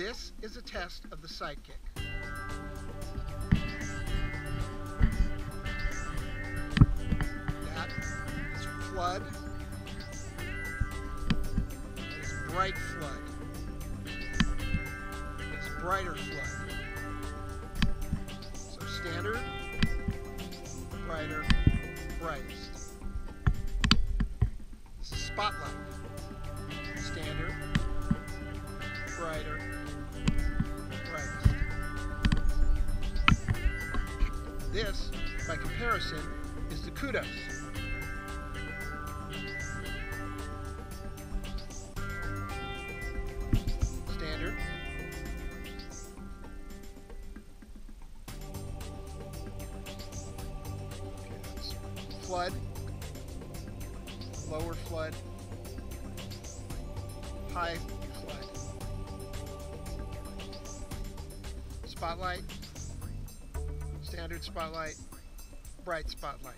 This is a test of the sidekick. That is flood. That is bright flood. That is brighter flood. So standard, brighter, brightest. This is spotlight. Standard, brighter, This, by comparison, is the Qudos. Standard. Flood, lower flood, high flood. Spotlight, standard spotlight, bright spotlight.